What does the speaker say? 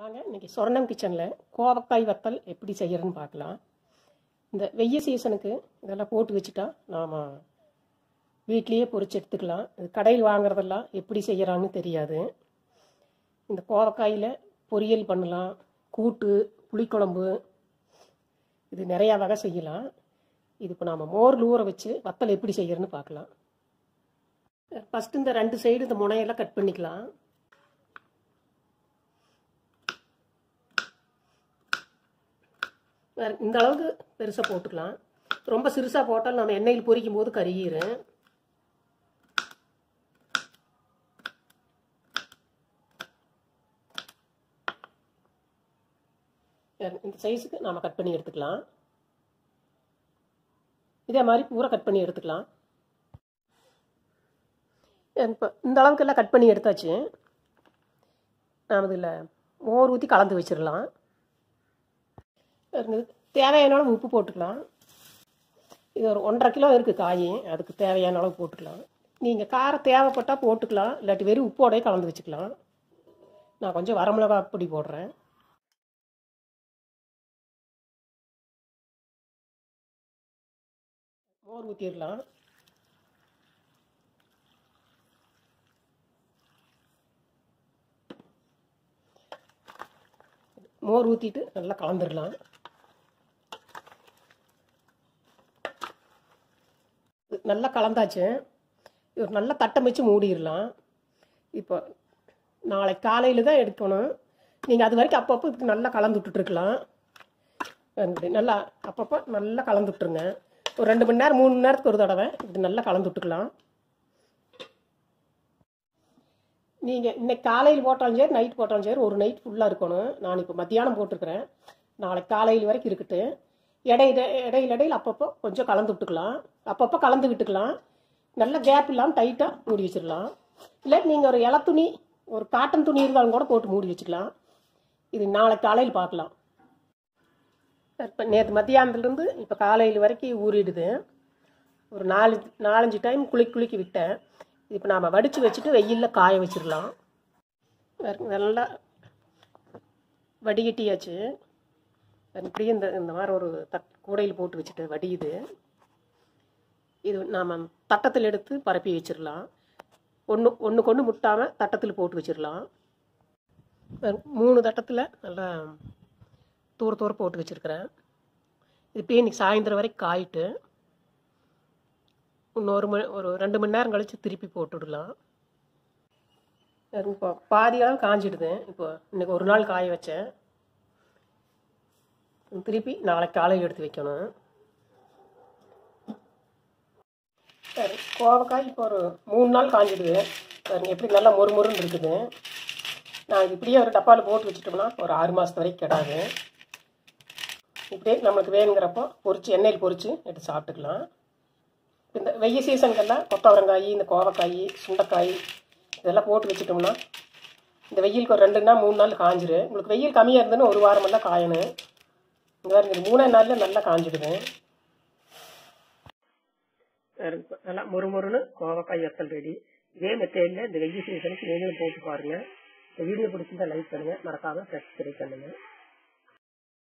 வாங்க இன்றைக்கி சொர்ணம் கிச்சனில் கோவக்காய் வத்தல் எப்படி செய்கிறன்னு பார்க்கலாம். இந்த வெய்ய சீசனுக்கு இதெல்லாம் போட்டு வச்சுட்டா நாம் வீட்லேயே பொறிச்சு எடுத்துக்கலாம். இது கடையில் வாங்குறதெல்லாம் எப்படி செய்கிறான்னு தெரியாது. இந்த கோவக்காயில் பொரியல் பண்ணலாம் கூட்டு புளிக்குழம்பு இது நிறையா வகை செய்யலாம். இது இப்போ நாம் மோரில் ஊற வச்சு வத்தல் எப்படி செய்கிறன்னு பார்க்கலாம். ஃபஸ்ட்டு இந்த ரெண்டு சைடு இந்த முனையெல்லாம் கட் பண்ணிக்கலாம். இந்த அளவுக்கு பெருசாக போட்டுக்கலாம். ரொம்ப சிறுசாக போட்டால் நம்ம எண்ணெயில் பொரிக்கும் போது கருகிரும் இந்த சைஸுக்கு நாம் கட் பண்ணி எடுத்துக்கலாம். இதே மாதிரி பூரா கட் பண்ணி எடுத்துக்கலாம். இப்போ இந்த அளவுக்கு எல்லாம் கட் பண்ணி எடுத்தாச்சு. நாம் இதில் மோர் ஊற்றி கலந்து வச்சிடலாம் தேவையான அளவு உப்பு போட்டுக்கலாம். இது ஒரு ஒன்றரை கிலோ இருக்குது காய். அதுக்கு தேவையான அளவு போட்டுக்கலாம். நீங்கள் காரம் தேவைப்பட்டால் போட்டுக்கலாம். இல்லாட்டி வெறும் உப்போடய கலந்து வச்சுக்கலாம். நான் கொஞ்சம் வரமிளகா பொடி போடுறேன். மோர் ஊற்றிடலாம் மோர் ஊற்றிட்டு நல்லா கலந்துடலாம். நல்லா கலந்தாச்சு. ஒரு நல்லா தட்டம் வச்சு மூடிடலாம். இப்போ நாளை காலையில் தான் எடுக்கணும். நீங்கள் அது வரைக்கும் அப்பப்போ இதுக்கு நல்லா கலந்து விட்டுட்ருக்கலாம் நல்லா அப்பப்போ நல்லா கலந்து விட்டுருங்க. ஒரு ரெண்டு மணி நேரம் மூணு மணி நேரத்துக்கு ஒரு தடவை இது நல்லா கலந்து விட்டுக்கலாம். நீங்கள் இன்னைக்கு காலையில் போட்டாலும் சரி நைட் போட்டாலும் சரி ஒரு நைட் ஃபுல்லாக இருக்கணும். நான் இப்போ மத்தியானம் போட்டிருக்கிறேன். நாளைக்கு காலையில் வரைக்கும் இருக்கட்டும். இடையில இடையில இடையில் அப்பப்போ கொஞ்சம் கலந்து விட்டுக்கலாம். அப்பப்போ கலந்து விட்டுக்கலாம். நல்ல கேப் இல்லாமல் டைட்டாக மூடி வச்சிடலாம். இல்லை நீங்கள் ஒரு இலை துணி ஒரு காட்டன் துணி இருந்தாலும் கூட போட்டு மூடி வச்சுக்கலாம். இது நாளைக்கு காலையில் பார்க்கலாம். இப்போ நேற்று மத்தியானத்துலேருந்து இப்போ காலையில் வரைக்கும் ஊறிடுது. ஒரு நாலு நாலஞ்சு டைம் குளிக்க குளிக்க விட்டேன். இப்போ நாம் வடித்து வச்சுட்டு வெயிலில் காய வச்சிடலாம். நல்லா வடிகட்டியாச்சு. இப்படியே இந்த இந்த மாதிரி ஒரு தட் கூடையில் போட்டு வச்சுட்டு வடியுது. இது நாம் தட்டத்தில் எடுத்து பரப்பி வச்சிடலாம் ஒன்று ஒன்று கொண்டு முட்டாமல் தட்டத்தில் போட்டு வச்சிடலாம் மூணு தட்டத்தில் நல்லா தூர தூர போட்டு வச்சுருக்கிறேன். இது இப்படியே இன்றைக்கி சாயந்தரம் வரைக்கும் காயிட்டு இன்னொரு மணி ஒரு ரெண்டு மணி நேரம் கழித்து திருப்பி போட்டுவிடலாம் இப்போ பாதி அளவு காஞ்சிடுது. இப்போ இன்றைக்கி ஒரு நாள் காய வச்சேன். திருப்பி நாளைக்கு காலையில் எடுத்து வைக்கணும். சரி கோவக்காய் இப்போ ஒரு மூணு நாள் காஞ்சிடுது. பாருங்க எப்படி நல்லா மொறு மொறுன்னு இருக்குது. நான் இப்படியே ஒரு டப்பாவில் போட்டு வச்சுட்டோம்னா ஒரு ஆறு மாதத்து வரைக்கும் கிடாது. இப்படியே நம்மளுக்கு வேணுங்கிறப்போ பொறிச்சு எண்ணெயில் பொறிச்சு எடுத்து சாப்பிட்டுக்கலாம். இந்த வெய்ய சீசனுக்கெல்லாம் கொத்தவரங்காய் இந்த கோவக்காய் சுண்டைக்காய் இதெல்லாம் போட்டு வச்சுட்டோம்னா இந்த வெயிலுக்கு ஒரு ரெண்டு நாள் மூணு நாள் காஞ்சிரு உங்களுக்கு வெயில் கம்மியாக இருந்ததுன்னு ஒரு வாரமெல்லாம் காயணும். இந்த மாதிரி மூணே நாளில் நல்லா காஞ்சிடுது நல்லா மொறுமொறுன்னு கோவக்காய் வத்தல் ரெடி இதே மெத்தேடில் இந்த வெயில் சீசனுக்கு நீங்களும் போட்டு பாருங்கள் இந்த வீடியோ பிடிச்சிருந்தா லைக் பண்ணுங்கள் மறக்காமல் சப்ஸ்கிரைப் பண்ணுங்கள்